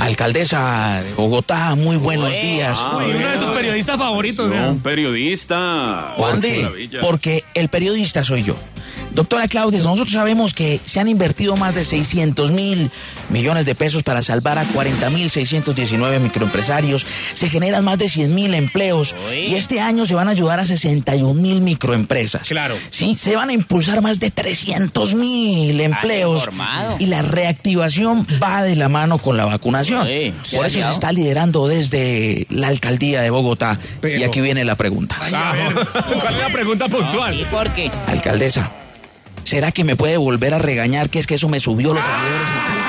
Alcaldesa de Bogotá, muy buenos días. Uy, uno de sus periodistas favoritos. Un periodista. Juan Qué de, maravilla. porque el periodista soy yo. Doctora Claudia, nosotros sabemos que se han invertido más de 600 mil millones de pesos para salvar a 40 mil 619 microempresarios. Se generan más de 100 mil empleos y este año se van a ayudar a 61 mil microempresas. Claro. Sí, se van a impulsar más de 300 mil empleos informado. y la reactivación va de la mano con la vacunación. Por eso se está liderando desde la alcaldía de Bogotá. Y aquí viene la pregunta. ¿cuál es la pregunta puntual? ¿Y por qué? Alcaldesa, ¿será que me puede volver a regañar que es que eso me subió los seguidores en